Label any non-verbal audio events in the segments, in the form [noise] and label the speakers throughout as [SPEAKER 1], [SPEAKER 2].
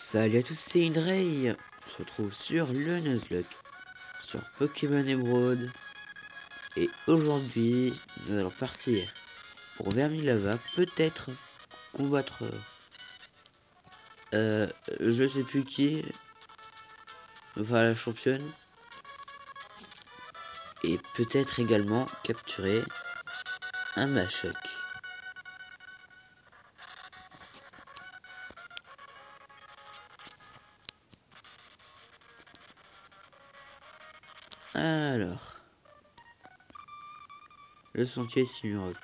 [SPEAKER 1] Salut à tous, c'est Indrey. On se retrouve sur le Nuzlocke, sur Pokémon Emerald. Et aujourd'hui, nous allons partir pour Vermilava, peut-être combattre euh, je sais plus qui, enfin la championne. Et peut-être également capturer un Machoc. Le sentier Simuroc.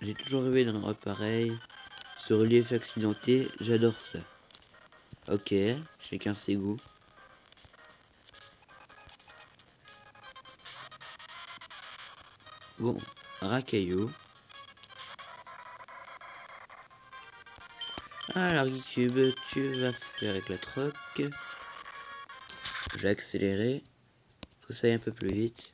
[SPEAKER 1] J'ai toujours rêvé d'un endroit pareil. Ce relief accidenté, j'adore ça. Ok, chacun ses goûts. Bon, racaillou. Alors, Cube, tu vas faire avec la troc. Je vais accélérer. Faut ça aille un peu plus vite.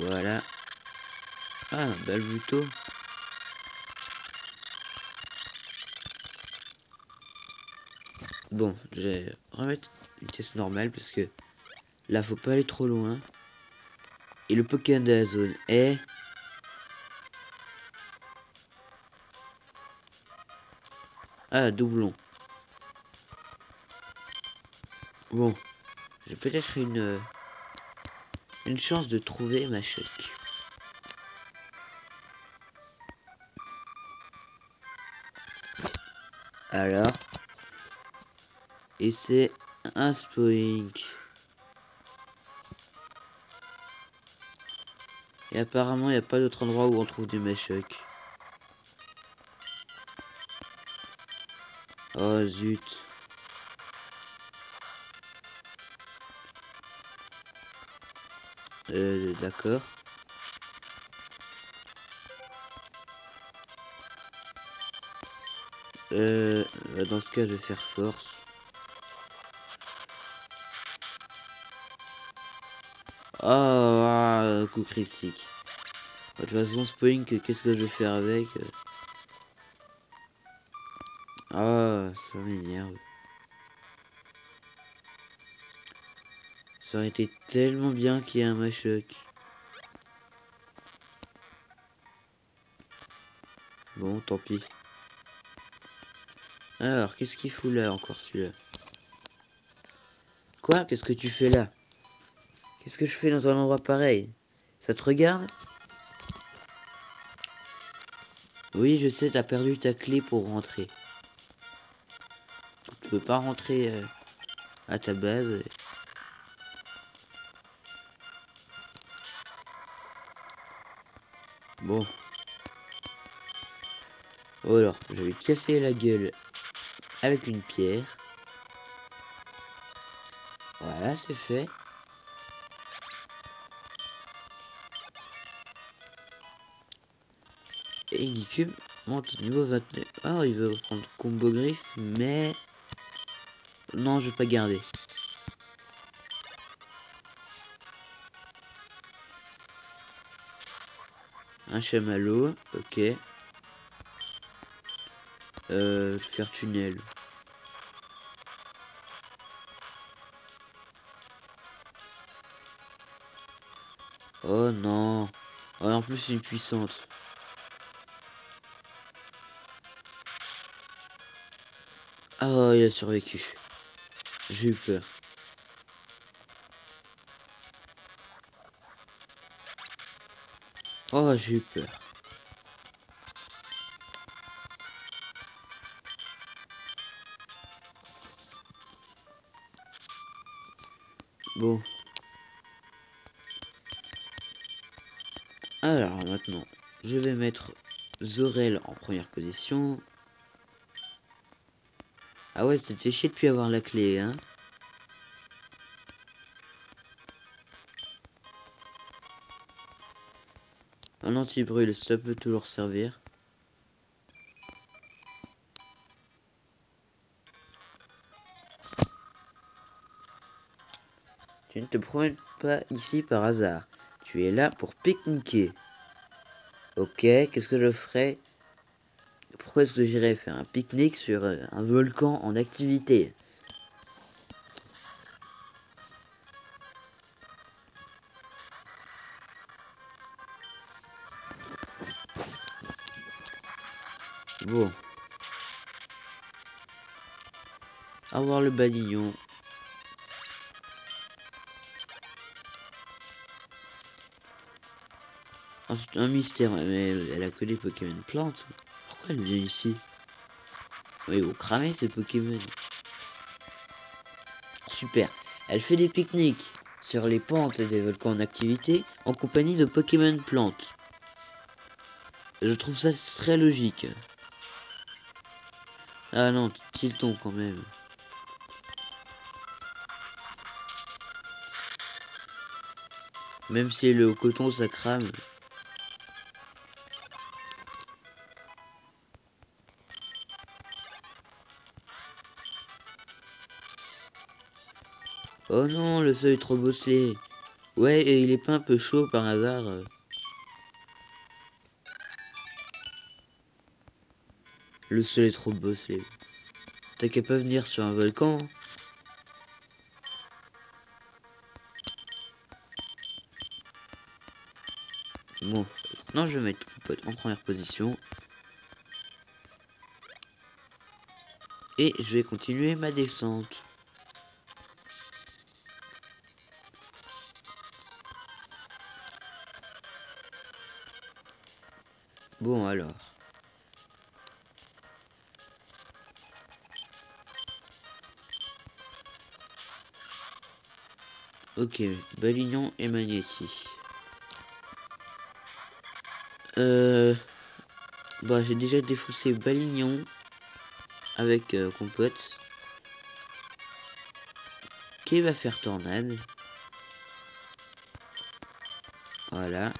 [SPEAKER 1] Voilà. Ah, Balbuto. Bon, je vais remettre une vitesse normale parce que là, faut pas aller trop loin. Et le Pokémon de la zone est... Ah, doublon. Bon, j'ai peut-être une une chance de trouver ma. Alors, et c'est un spoink. Et apparemment, il n'y a pas d'autre endroit où on trouve des machocs. Oh zut. Euh, d'accord. Euh, bah, dans ce cas, je vais faire force. Ah, coup critique. De toute façon, Spoink, qu'est-ce que je vais faire avec? Ah, ça m'énerve. Ça aurait été tellement bien qu'il y ait un Machoc. Bon, tant pis. Alors, qu'est-ce qu'il fout là encore celui-là? Quoi? Qu'est-ce que tu fais là? Qu'est-ce que je fais dans un endroit pareil? Ça te regarde? Oui, je sais, t'as perdu ta clé pour rentrer. Tu peux pas rentrer euh, à ta base. Bon. alors, je vais casser la gueule avec une pierre. Voilà, c'est fait. Et Guicube monte niveau 29. Ah, il veut prendre combo griffe, mais... Non, je vais pas garder. Un chamallow, ok. Euh, je vais faire tunnel. Oh non. Oh, en plus, une puissante. Oh, il a survécu. J'ai eu peur. Oh, j'ai eu peur. Bon. Alors maintenant, je vais mettre Zorel en première position. Ah ouais, c'était chier de plus avoir la clé, hein. Un anti-brûle, ça peut toujours servir. Tu ne te promènes pas ici par hasard. Tu es là pour pique-niquer. Ok, qu'est-ce que je ferais? Pourquoi est-ce que j'irais faire un pique-nique sur euh, un volcan en activité? Avoir le balignon. Ah, un mystère, mais elle, a que des Pokémon plantes. Pourquoi elle vient ici? Oui, vous cramez ces Pokémon. Super. Elle fait des pique-niques sur les pentes des volcans en activité en compagnie de Pokémon plantes. Je trouve ça très logique. Ah non, Tilton quand même. Même si le coton ça crame. Oh non, le sol est trop bosselé. Ouais, et il est pas un peu chaud par hasard. Le sol est trop bosselé. T'as qu'à pas venir sur un volcan. Je vais mettre en première position. Et je vais continuer ma descente. Bon alors. Ok, Balignon et Magnéti. Euh... Bah, j'ai déjà défaussé Balignon avec euh, Compote. Qui va faire Tornade? Voilà.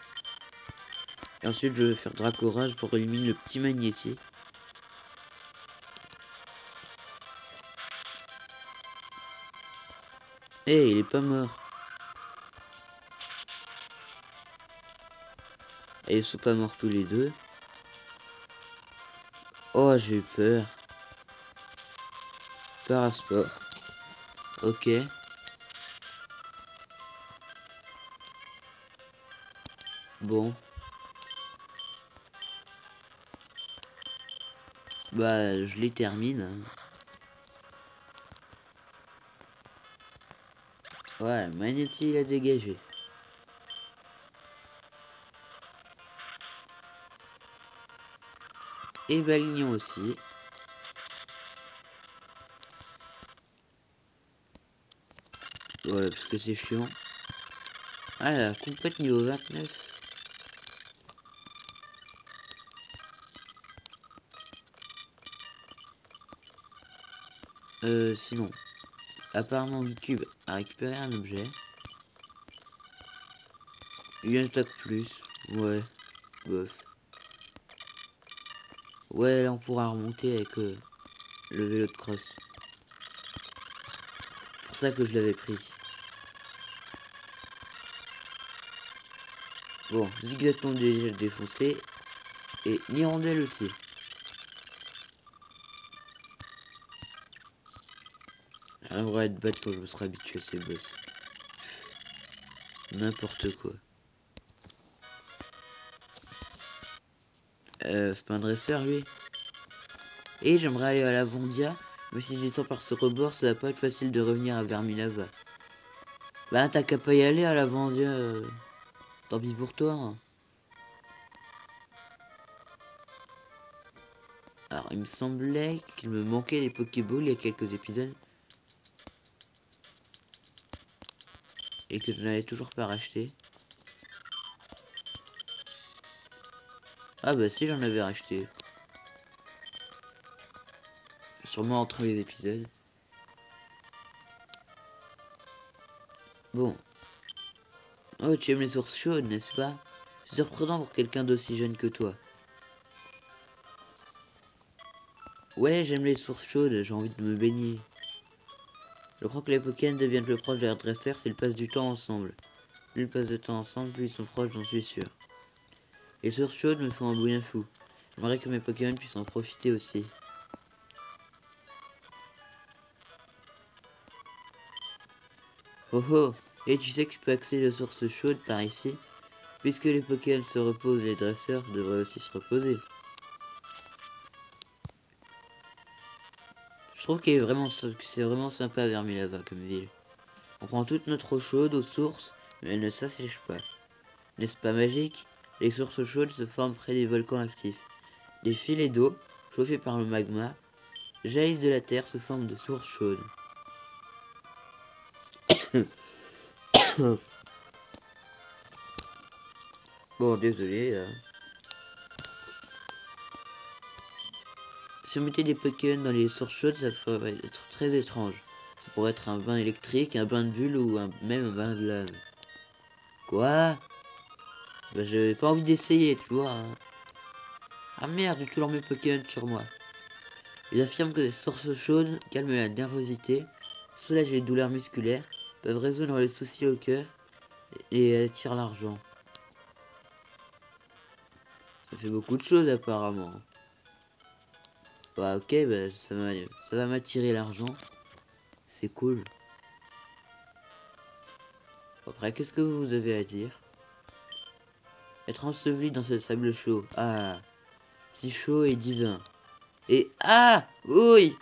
[SPEAKER 1] Et ensuite, je vais faire Dracorage pour éliminer le petit magnétique. Eh, il est pas mort. Et ils sont pas morts tous les deux. Oh, j'ai eu peur. Parasport. Ok. Bon. Bah, je les termine. Ouais, Magnetti, il a dégagé. Et Balignon aussi. Ouais, parce que c'est chiant. Ah, la complète niveau 29. Euh, sinon, apparemment cube a récupéré un objet. Il y a un attaque plus. Ouais, bof. Ouais, là on pourra remonter avec euh, le vélo de cross. C'est pour ça que je l'avais pris. Bon, Zigzaton déjà défoncé. Et Nirondelle aussi. J'aimerais être bête quand je me serai habitué à ces boss. N'importe quoi. Euh, c'est pas un dresseur lui. Et j'aimerais aller à la Vondia. Mais si j'étends par ce rebord, ça va pas être facile de revenir à Vermilava. Bah t'as qu'à pas y aller à la Vondia. Euh. Tant pis pour toi. Hein. Alors il me semblait qu'il me manquait des Pokéballs il y a quelques épisodes. et que je n'avais toujours pas racheté. Ah bah si j'en avais racheté. Sûrement entre les épisodes. Bon. Oh, tu aimes les sources chaudes, n'est-ce pas? C'est surprenant pour quelqu'un d'aussi jeune que toi. Ouais, j'aime les sources chaudes, j'ai envie de me baigner. Je crois que les Pokémon deviennent plus proches de leurs dresseurs s'ils passent du temps ensemble. Plus ils passent de temps ensemble, plus ils sont proches, j'en suis sûr. Les sources chaudes me font un bouillon fou. J'aimerais que mes Pokémon puissent en profiter aussi. Oh oh Et tu sais que tu peux accéder aux sources chaudes par ici Puisque les Pokémon se reposent, les dresseurs devraient aussi se reposer. Je trouve que c'est vraiment sympa Vermilava comme ville. On prend toute notre eau chaude aux sources, mais elle ne s'assèche pas. N'est-ce pas magique? Les sources chaudes se forment près des volcans actifs. Des filets d'eau, chauffés par le magma, jaillissent de la terre sous forme de sources chaudes. [coughs] bon, désolé. Si on mettait des Pokémon dans les sources chaudes, ça pourrait être très étrange. Ça pourrait être un bain électrique, un bain de bulle ou même un bain de lave. Quoi? Bah j'avais pas envie d'essayer, tu vois. Ah merde, j'ai toujours mes Pokémon sur moi. Ils affirment que les sources chaudes calment la nervosité, soulagent les douleurs musculaires, peuvent résoudre les soucis au cœur et attirent l'argent. Ça fait beaucoup de choses apparemment. Bah ok, bah, ça va m'attirer l'argent. C'est cool. Après, qu'est-ce que vous avez à dire? Être enseveli dans ce sable chaud. Ah, si chaud et divin. Et ah, oui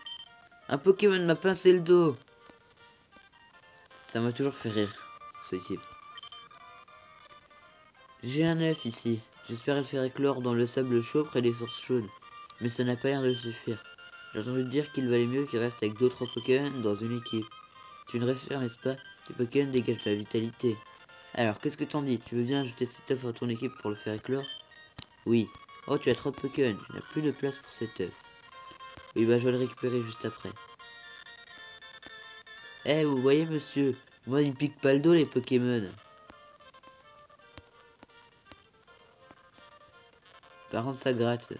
[SPEAKER 1] Un Pokémon m'a pincé le dos. Ça m'a toujours fait rire, ce type. J'ai un œuf ici. J'espère le faire éclore dans le sable chaud près des sources chaudes. Mais ça n'a pas l'air de suffire. J'ai entendu dire qu'il valait mieux qu'il reste avec d'autres Pokémon dans une équipe. Tu ne restes n'est-ce pas? Les Pokémon dégagent la vitalité. Alors, qu'est-ce que t'en dis? Tu veux bien ajouter cet œuf à ton équipe pour le faire éclore? Oui. Oh, tu as trop de Pokémon. Tu n'as plus de place pour cet œuf. Oui, bah, je vais le récupérer juste après. Eh, vous voyez, monsieur Moi, ils me piquent pas le dos, les Pokémon. Par contre, ça gratte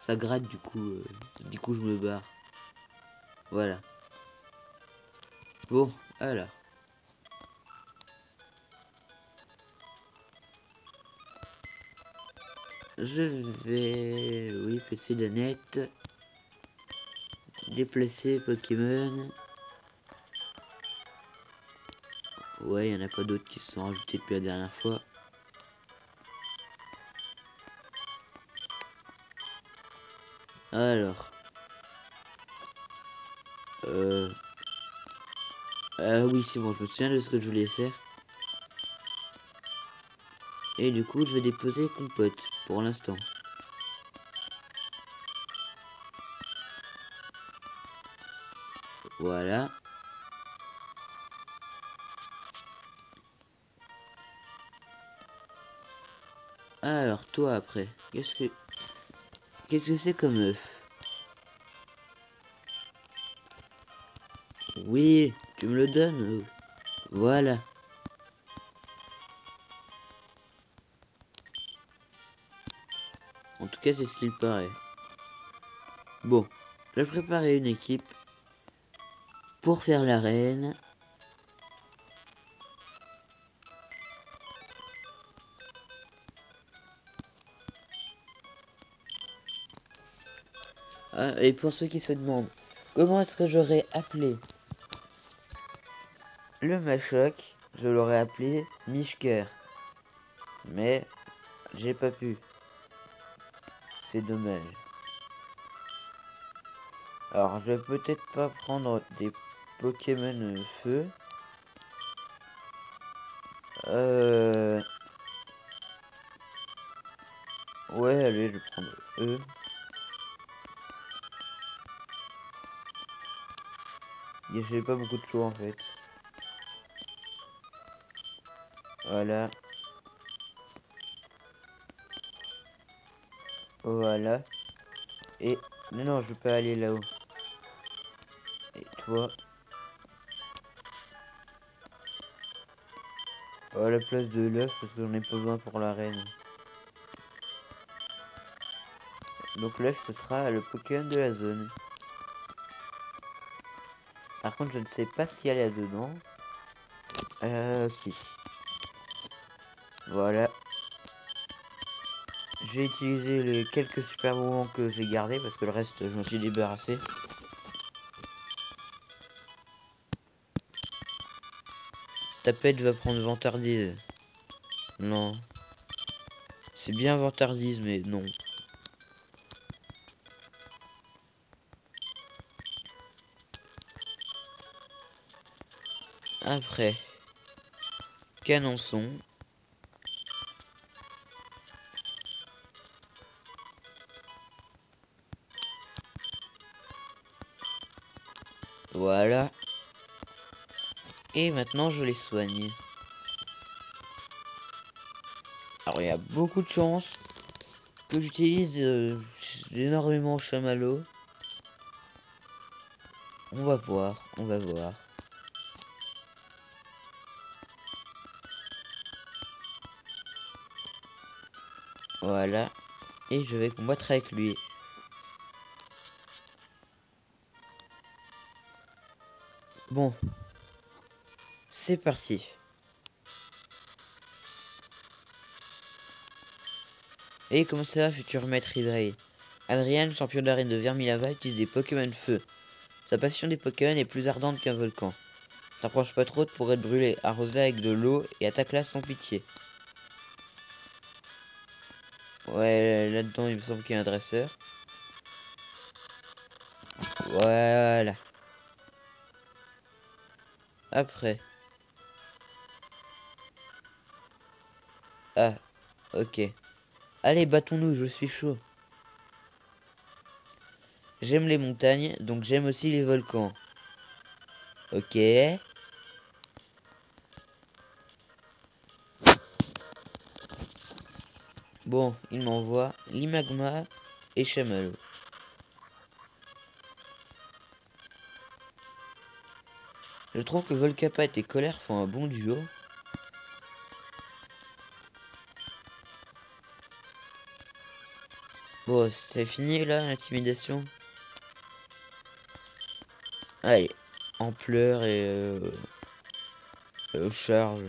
[SPEAKER 1] ça gratte du coup. Euh, du coup, je me barre. Voilà. Bon, alors. Je vais, oui, passer la net. Déplacer Pokémon. Ouais, il n'y en a pas d'autres qui se sont rajoutés depuis la dernière fois. Alors. Euh... Ah oui, c'est bon, je me souviens de ce que je voulais faire. Et du coup, je vais déposer compote pour l'instant. Voilà. Alors, toi après, qu'est-ce que... Qu'est-ce que c'est comme œuf? Oui, tu me le donnes. Voilà. C'est ce qu'il paraît. Bon, je vais préparer une équipe pour faire l'arène. Ah, et pour ceux qui se demandent, comment est-ce que j'aurais appelé le Machoc Je l'aurais appelé Mishker. Mais j'ai pas pu. C'est dommage. Alors, je vais peut-être pas prendre des Pokémon feu. Euh... Ouais, allez, je vais prendre eux. J'ai pas beaucoup de choix en fait. Voilà. Voilà. Et... Non, non, je peux aller là-haut. Et toi Oh, la place de l'œuf, parce que j'en ai pas besoin pour la reine. Donc l'œuf, ce sera le Pokémon de la zone. Par contre, je ne sais pas ce qu'il y a là-dedans. Euh, si. Voilà. J'ai utilisé les quelques super moments que j'ai gardés parce que le reste, je m'en suis débarrassé. Tapette va prendre vantardise. Non. C'est bien vantardise, mais non. Après, Canonçon. Voilà. Et maintenant, je les soigne. Alors, il y a beaucoup de chances que j'utilise euh, énormément chamallow. On va voir, on va voir. Voilà. Et je vais combattre avec lui. Bon. C'est parti. Et comment ça va, futur maître Hydrei Adrian, champion d'arène de Vermilava, utilise des Pokémon feu. Sa passion des Pokémon est plus ardente qu'un volcan. S'approche pas trop pour être brûlé, arrose-la avec de l'eau et attaque-la sans pitié. Ouais, là-dedans, il me semble qu'il y a un dresseur. Voilà. Après. Ah, ok. Allez, battons-nous, je suis chaud. J'aime les montagnes, donc j'aime aussi les volcans. Ok. Bon, il m'envoie l'imagma et chamallow. Je trouve que Volcapet et Colère font un bon duo. Bon, c'est fini là, l'intimidation. Allez, ampleur et euh, euh, charge.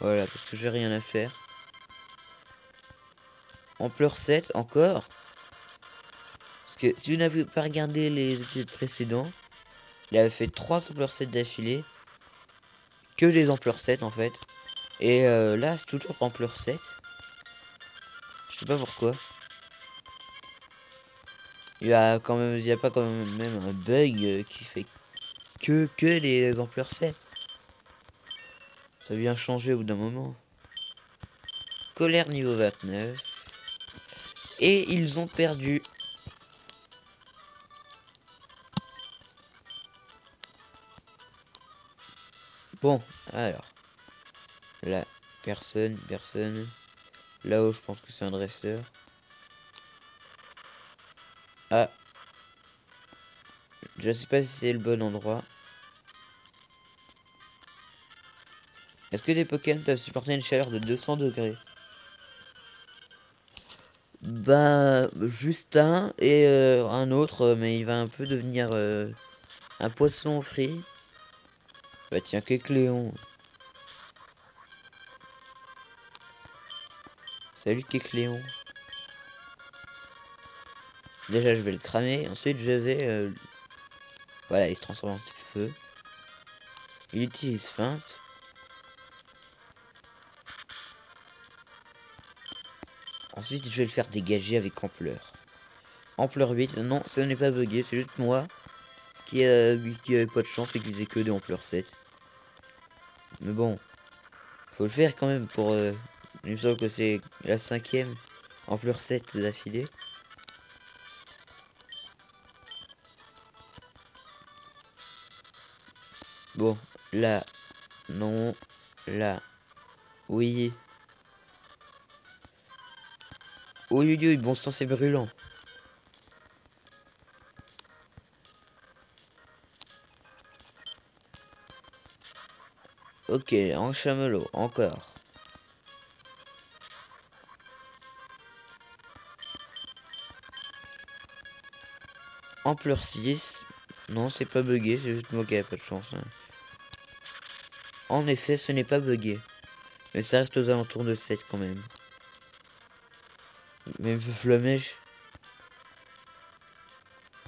[SPEAKER 1] Voilà, parce que j'ai rien à faire. Ampleur 7, encore. Que si vous n'avez pas regardé les épisodes précédents, il avait fait 3 ampleurs 7 d'affilée. Que des ampleurs 7 en fait. Et euh, là, c'est toujours ampleur 7. Je sais pas pourquoi. Il y a quand même, il y a pas quand même un bug euh, qui fait que que les ampleurs 7. Ça vient changer au bout d'un moment. Colère niveau 29. Et ils ont perdu. Bon, alors. Là, personne, personne. Là-haut, je pense que c'est un dresseur. Ah. Je sais pas si c'est le bon endroit. Est-ce que des Pokémon peuvent supporter une chaleur de 200 degrés? Bah, juste un et euh, un autre, mais il va un peu devenir euh, un poisson frit. Bah tiens, Kekléon. Salut Kekléon. Déjà, je vais le cramer. Ensuite, je vais... Euh, voilà, il se transforme en feu. Il utilise feinte. Ensuite, je vais le faire dégager avec ampleur. Ampleur 8. Non, ça n'est pas bugué, c'est juste moi. Ce qui, a, qui avait pas de chance, c'est qu'il faisait que des ampleur 7. Mais bon, faut le faire quand même pour... Euh, il me semble que c'est la cinquième ampleur 7 d'affilée. Bon, là, non, là, oui. Yo yo, bon sang, c'est brûlant. Ok, en chamelot, encore. Ampleur 6. Non, c'est pas bugué, c'est juste a pas de chance. Hein. En effet, ce n'est pas bugué. Mais ça reste aux alentours de 7 quand même. Mais il me fait flamèche.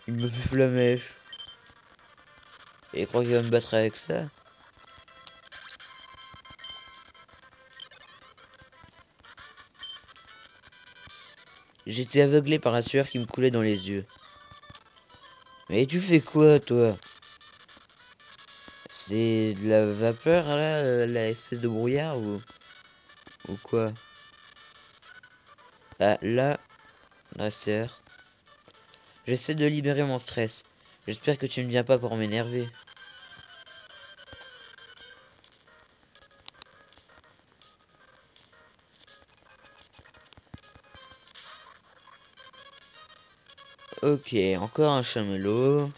[SPEAKER 1] Il me fait flamèche. Et il croit qu'il va me battre avec ça J'étais aveuglé par la sueur qui me coulait dans les yeux. Mais tu fais quoi, toi? C'est de la vapeur, là, euh, la espèce de brouillard, ou... Ou quoi? Ah, là, dresseur. J'essaie de libérer mon stress. J'espère que tu ne viens pas pour m'énerver. Ok, encore un chamelot.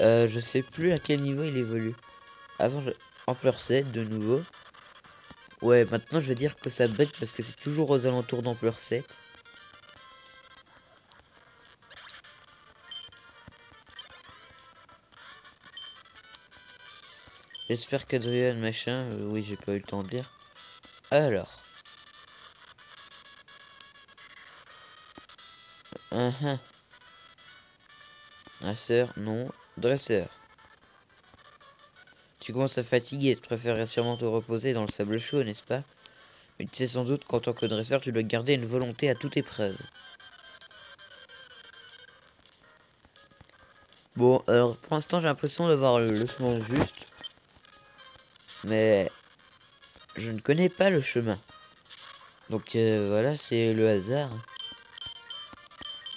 [SPEAKER 1] Euh, je sais plus à quel niveau il évolue. Avant, ampleur 7 de nouveau. Ouais, maintenant je vais dire que ça bug parce que c'est toujours aux alentours d'ampleur 7. J'espère qu'Adrian machin, euh, oui j'ai pas eu le temps de lire. Alors. Uh -huh. Dresseur, non. Dresseur. Tu commences à fatiguer, tu préférerais sûrement te reposer dans le sable chaud, n'est-ce pas? Mais tu sais sans doute qu'en tant que dresseur, tu dois garder une volonté à toute épreuve. Bon, alors pour l'instant j'ai l'impression d'avoir le chemin juste. Mais je ne connais pas le chemin. Donc euh, voilà, c'est le hasard.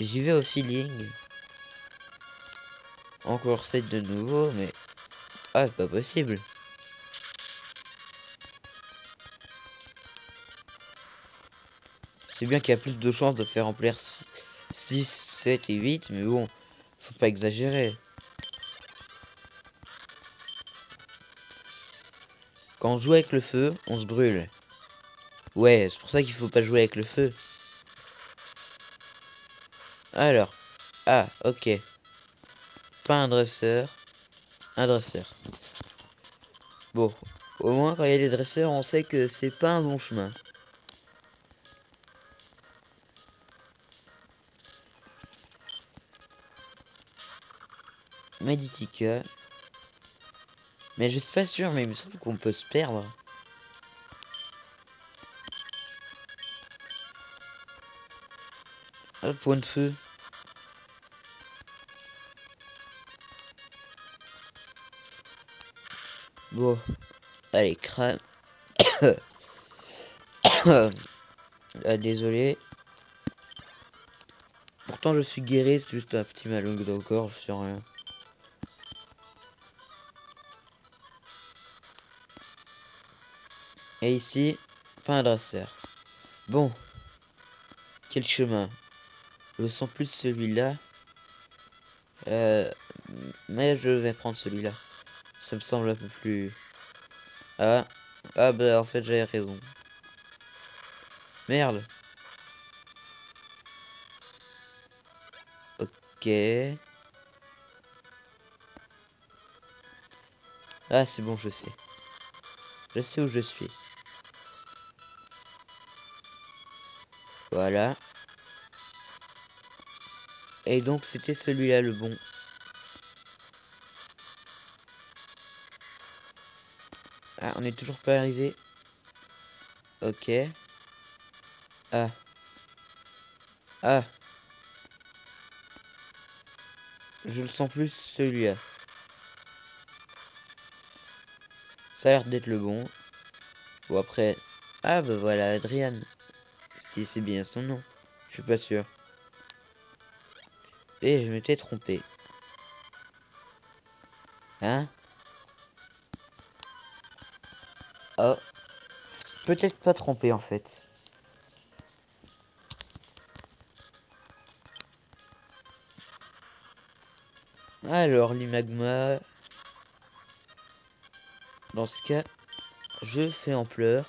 [SPEAKER 1] J'y vais au feeling. Encore 7 de nouveau, mais... Ah, c'est pas possible. C'est bien qu'il y a plus de chances de faire remplir 6, 7 et 8, mais bon, faut pas exagérer. Quand on joue avec le feu, on se brûle. Ouais, c'est pour ça qu'il faut pas jouer avec le feu. Alors. Ah, ok. Pas un dresseur. Un dresseur. Bon. Au moins, quand il y a des dresseurs, on sait que c'est pas un bon chemin. Meditica. Mais je suis pas sûr, mais il me semble qu'on peut se perdre. Un point de feu. Allez, crème. [coughs] ah, désolé. Pourtant, je suis guéri, c'est juste un petit malung d'encore, je sais rien. Et ici, pas un dresseur. Bon. Quel chemin Je sens plus celui-là. Euh, mais je vais prendre celui-là. Ça me semble un peu plus... Ah. Ah bah en fait j'avais raison. Merde. Ok. Ah c'est bon je sais. Je sais où je suis. Voilà. Et donc c'était celui-là le bon. Ah, on est toujours pas arrivé. Ok. Ah. Ah. Je le sens plus celui-là. Ça a l'air d'être le bon. Ou après... Ah bah voilà, Adrian. Si c'est bien son nom. Je suis pas sûr. Et je m'étais trompé. Hein? Oh. Peut-être pas trompé en fait. Alors, l'imagma. Dans ce cas, je fais ampleur.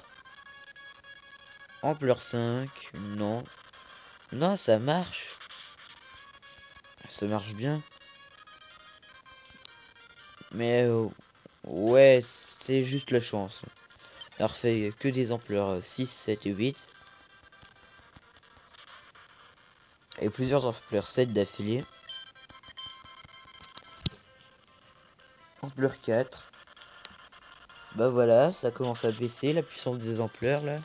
[SPEAKER 1] Ampleur 5. Non. Non, ça marche. Ça marche bien. Mais euh, ouais, c'est juste la chance. Alors fait que des ampleurs 6, 7 et 8. Et plusieurs ampleurs 7 d'affilée. Ampleur 4. Bah voilà, ça commence à baisser la puissance des ampleurs là.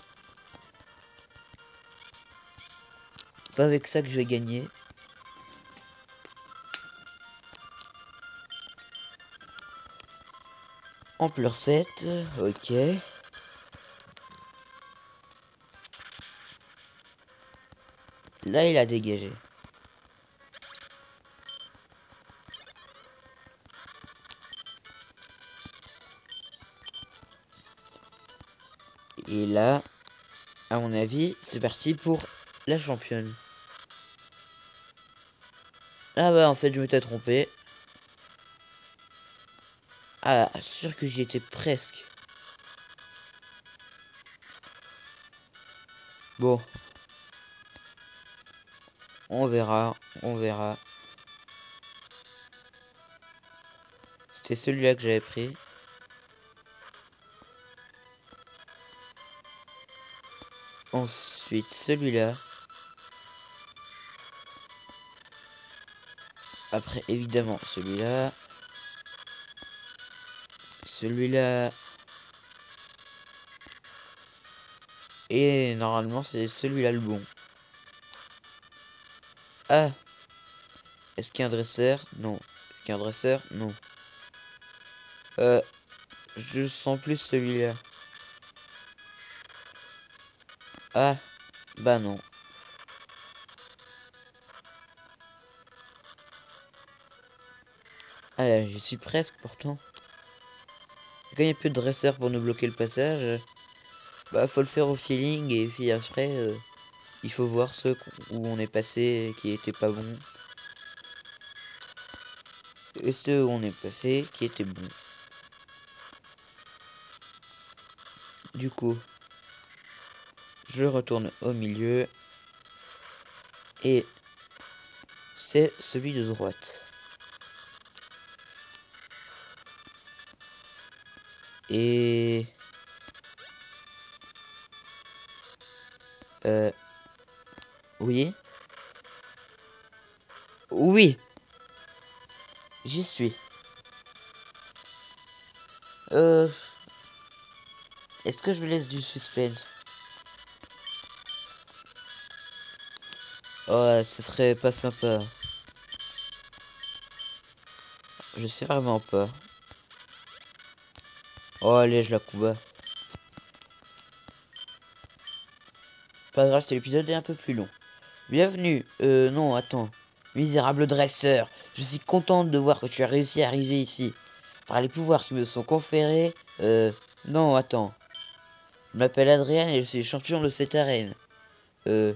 [SPEAKER 1] Pas avec ça que je vais gagner. Ampleur 7, ok. Là, il a dégagé. Et là, à mon avis, c'est parti pour la championne. Ah bah en fait je m'étais trompé. Ah, sûr que j'y étais presque. Bon. On verra, on verra. C'était celui-là que j'avais pris. Ensuite, celui-là. Après, évidemment, celui-là. Celui-là. Et normalement, c'est celui-là le bon. Ah Est-ce qu'il y a un dresseur? Non. Est-ce qu'il y a un dresseur? Non. Euh, je sens plus celui-là. Ah, bah non. Ah, je suis presque pourtant. Quand il n'y a plus de dresseur pour nous bloquer le passage, bah faut le faire au feeling et puis après, euh, il faut voir ceux où on est passé qui étaient pas bons. Et ceux où on est passé qui étaient bons. Du coup, je retourne au milieu. Et c'est celui de droite. Et... Euh... Oui Oui J'y suis. Euh... Est-ce que je me laisse du suspense? Ouais, ce serait pas sympa. Je sais vraiment pas. Oh, allez, je la coupe. Pas grave, c'est l'épisode est un peu plus long. Bienvenue. Euh, non, attends. Misérable dresseur. Je suis contente de voir que tu as réussi à arriver ici. Par les pouvoirs qui me sont conférés. Euh, non, attends. Je m'appelle Adrien et je suis champion de cette arène. Euh,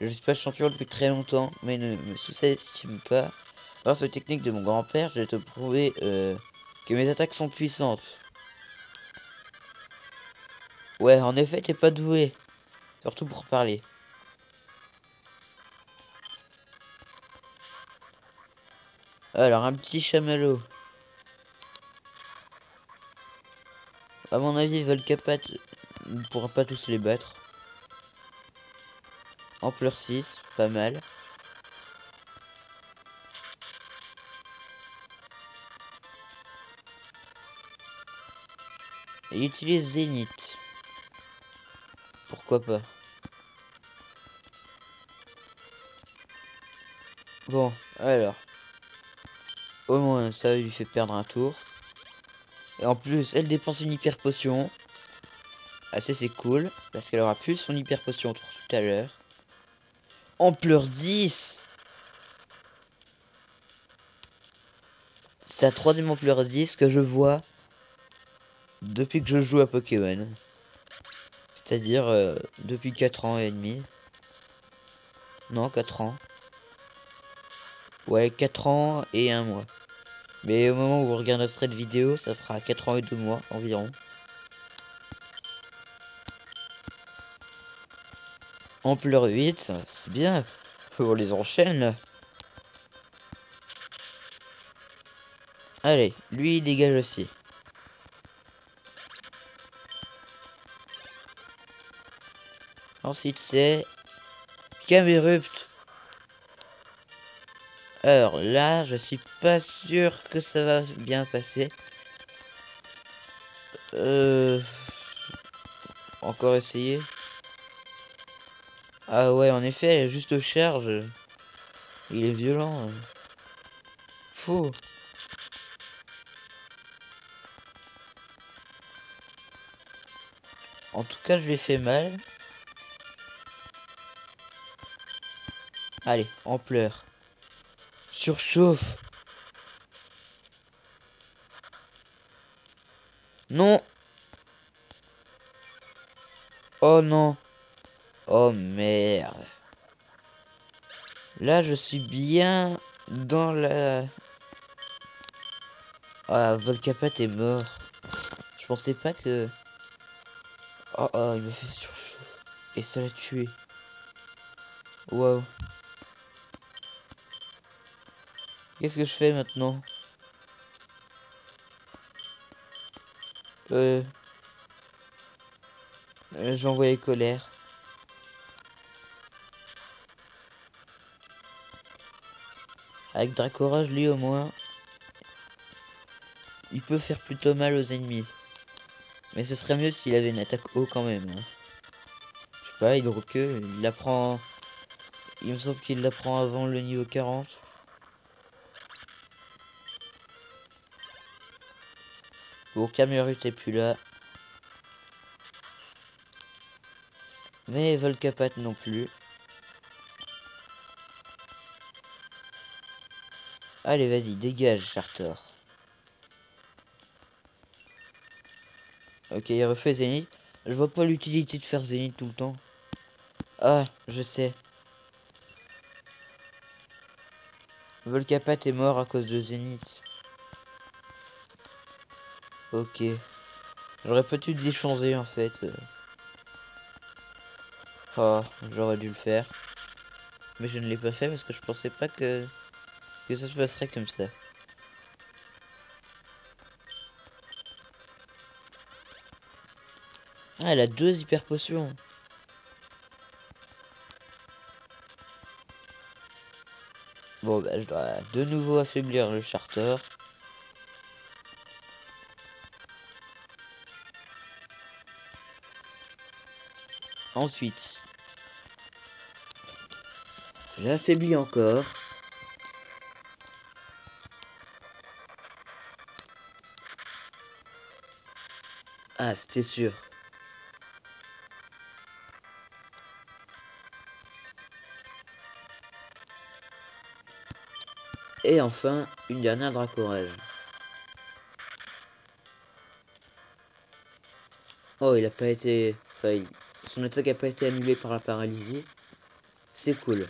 [SPEAKER 1] je suis pas champion depuis très longtemps, mais ne me sous-estime pas. Grâce aux techniques de mon grand-père, je vais te prouver euh, que mes attaques sont puissantes. Ouais, en effet, t'es pas doué. Surtout pour parler. Alors, un petit chamallow. À mon avis, Volcapat ne pourra pas tous les battre. Ampleur 6, pas mal. Il utilise Zénith. Pourquoi pas Bon, alors. Au moins, ça lui fait perdre un tour. Et en plus, elle dépense une hyper potion. Assez c'est cool. Parce qu'elle aura plus son hyper potion tout à l'heure. Ampleur 10 C'est la troisième ampleur 10 que je vois depuis que je joue à Pokémon. C'est-à-dire euh, depuis 4 ans et demi. Non, 4 ans. Ouais, 4 ans et 1 mois. Mais au moment où vous regardez notre de vidéo, ça fera 4 ans et 2 mois environ. Ampleur 8, c'est bien. On les enchaîne Allez, lui, il dégage aussi. Ensuite, c'est... Camerupt. Alors là, je suis pas sûr que ça va bien passer. Euh... Encore essayer. Ah ouais, en effet, juste charge. Il est violent. Fou. En tout cas, je lui ai fait mal. Allez, on pleure. Surchauffe. Non. Oh non. Oh merde. Là, je suis bien dans la... Ah, Volcapat est mort. Je pensais pas que... Oh, oh, il m'a fait surchauffe. Et ça l'a tué. Wow. Qu'est-ce que je fais maintenant? Euh... euh envoyé colère. Avec Dracorage, lui au moins, il peut faire plutôt mal aux ennemis. Mais ce serait mieux s'il avait une attaque haut quand même. Hein. Je sais pas, Hydroqueux, il l'apprend... Il me semble qu'il l'apprend avant le niveau 40. Bon, Camerut est plus là. Mais Volcapat non plus. Allez, vas-y, dégage, Chartor. Ok, il refait Zénith. Je vois pas l'utilité de faire Zénith tout le temps. Ah, je sais. Volcapat est mort à cause de Zénith. Ok. J'aurais peut-être dû changer en fait. Oh, j'aurais dû le faire. Mais je ne l'ai pas fait parce que je pensais pas que, que ça se passerait comme ça. Ah, elle a deux hyper potions. Bon, bah, je dois de nouveau affaiblir le charter. Ensuite, j'affaiblis encore. Ah, c'était sûr. Et enfin, une dernière Dracorage. Oh, il a pas été... Son attaque n'a pas été annulée par la paralysie. C'est cool.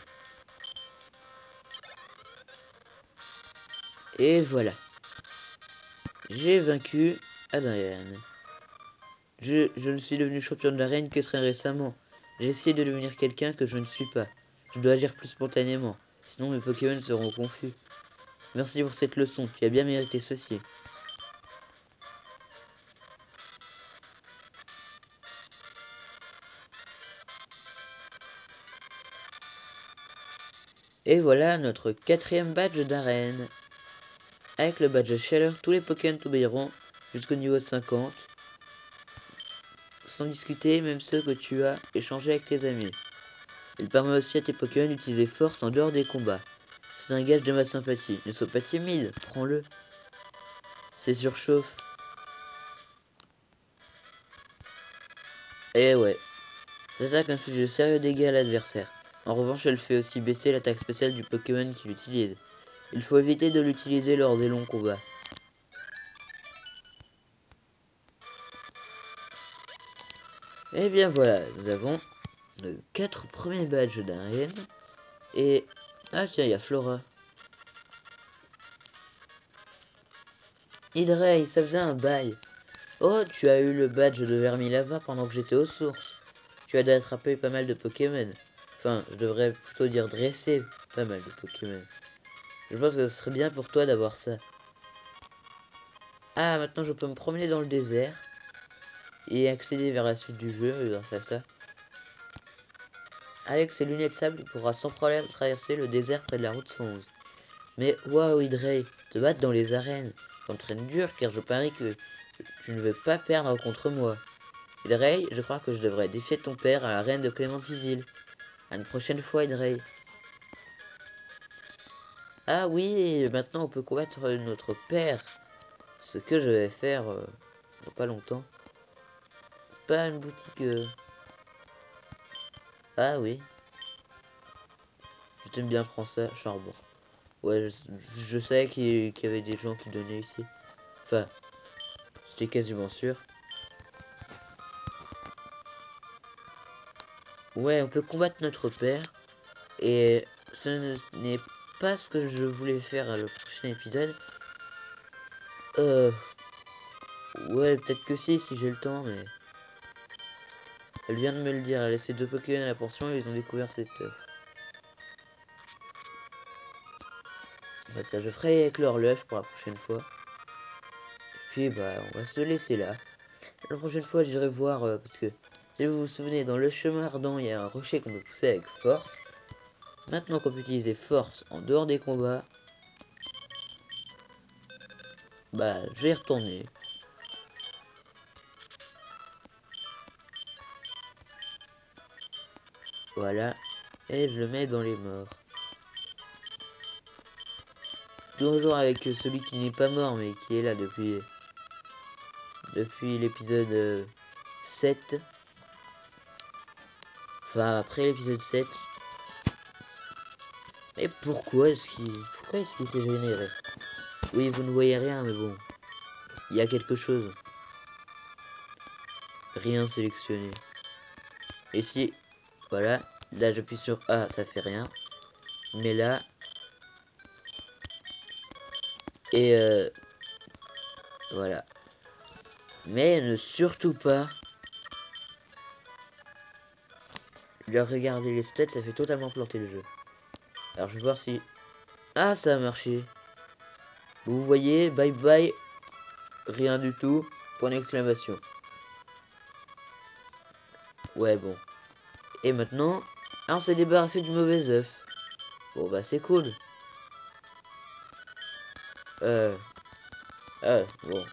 [SPEAKER 1] Et voilà. J'ai vaincu Adrien. Je, ne suis devenu champion de l'arène que très récemment. J'ai essayé de devenir quelqu'un que je ne suis pas. Je dois agir plus spontanément. Sinon mes Pokémon seront confus. Merci pour cette leçon. Tu as bien mérité ceci. Et voilà notre quatrième badge d'arène. Avec le badge chaleur, tous les Pokémon t'obéiront jusqu'au niveau 50. Sans discuter, même ceux que tu as échangés avec tes amis. Il permet aussi à tes Pokémon d'utiliser force en dehors des combats. C'est un gage de ma sympathie. Ne sois pas timide, prends-le. C'est surchauffe. Et eh ouais. Cette attaque inflige de sérieux dégâts à l'adversaire. En revanche, elle fait aussi baisser l'attaque spéciale du Pokémon qui l'utilise. Il faut éviter de l'utiliser lors des longs combats. Et eh bien voilà, nous avons nos quatre premiers badges d'arène. Et... Ah tiens, il y a Flora. Hydrei, ça faisait un bail. Oh, tu as eu le badge de Vermilava pendant que j'étais aux sources. Tu as d'attraper pas mal de Pokémon. Enfin, je devrais plutôt dire dresser pas mal de Pokémon. Je pense que ce serait bien pour toi d'avoir ça. Ah, maintenant je peux me promener dans le désert. Et accéder vers la suite du jeu grâce à ça. Avec ses lunettes sable, il pourra sans problème traverser le désert près de la route 111. Mais waouh, Idrey, te battre dans les arènes, t'entraînes dur car je parie que tu ne veux pas perdre contre moi. Idrey, je crois que je devrais défier ton père à la reine de Clémentiville. Une prochaine fois, Idrey. Ah oui, maintenant on peut combattre notre père. Ce que je vais faire euh, pas longtemps. C'est pas une boutique... Euh, ah oui. Je t'aime bien français, charbon. Ouais, je, sais qu'il y avait des gens qui donnaient ici. Enfin, c'était quasiment sûr. Ouais, on peut combattre notre père. Et ce n'est pas ce que je voulais faire le prochain épisode. Euh... Ouais, peut-être que si, si j'ai le temps, mais... Elle vient de me le dire, elle a laissé deux Pokémon à la portion et ils ont découvert cette œuf. Enfin, ça, je ferai avec leur l'œuf pour la prochaine fois. Puis, bah, on va se laisser là. La prochaine fois, j'irai voir, euh, parce que, si vous vous souvenez, dans le chemin ardent, il y a un rocher qu'on peut pousser avec force. Maintenant qu'on peut utiliser force en dehors des combats, bah, je vais y retourner. Voilà. Et je le mets dans les morts. Toujours avec celui qui n'est pas mort, mais qui est là depuis... Depuis l'épisode 7. Enfin, après l'épisode 7. Mais pourquoi est-ce qu'il... Pourquoi est-ce qu'il s'est généré? Oui, vous ne voyez rien, mais bon. Il y a quelque chose. Rien sélectionné. Et si voilà. Là, j'appuie sur A, ça fait rien. Mais là... Et euh, Voilà. Mais ne surtout pas... Leur regarder les stats, ça fait totalement planter le jeu. Alors, je vais voir si... Ah, ça a marché. Vous voyez, bye bye. Rien du tout. Point d'exclamation. Ouais, bon. Et maintenant, on s'est débarrassé du mauvais œuf. Bon, bah c'est cool. Euh... Euh, bon.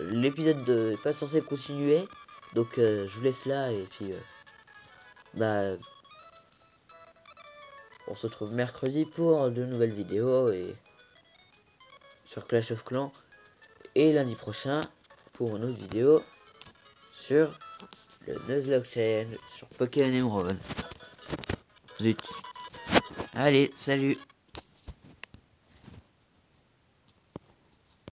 [SPEAKER 1] L'épisode n'est pas censé continuer. Donc, euh, je vous laisse là. Et puis, euh, bah... On se retrouve mercredi pour de nouvelles vidéos. Et... Sur Clash of Clans. Et lundi prochain pour une autre vidéo sur le Nuzlocke Challenge sur Pokémon Emerald. Zut. Allez, salut